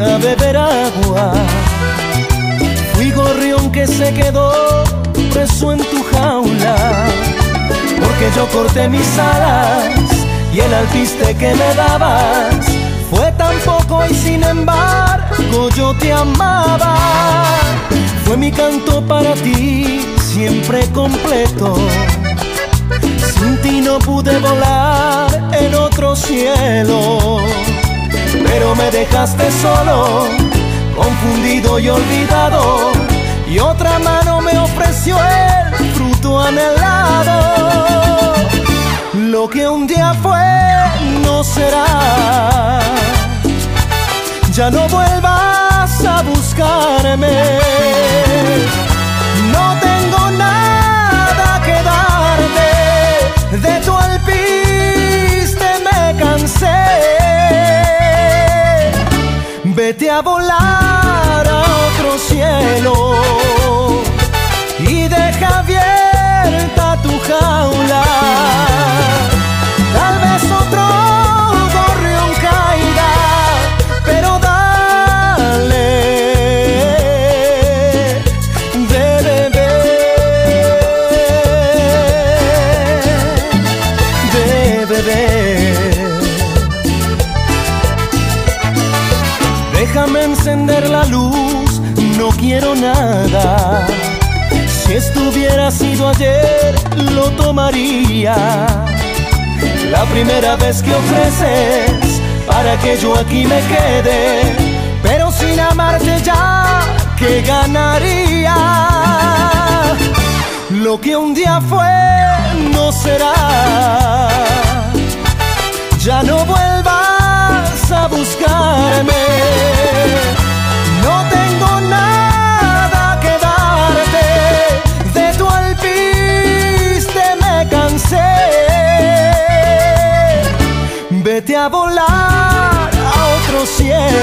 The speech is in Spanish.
a beber agua. Fui gorrión que se quedó preso en tu jaula, porque yo corté mis alas y el alpiste que me dabas fue tan poco y sin embargo yo te amaba. Fue mi canto para ti siempre completo. Sin ti no pude volar en otro cielo me dejaste solo, confundido y olvidado. Y otra mano me ofreció el fruto anhelado. Lo que un día fue no será. Ya no vuelvas Vete a volar Déjame encender la luz, no quiero nada. Si estuviera sido ayer, lo tomaría. La primera vez que ofreces para que yo aquí me quede, pero sin amarte ya, ¿qué ganaría? Lo que un día fue no será. Ya no vuelvas Vete a volar a otro cielo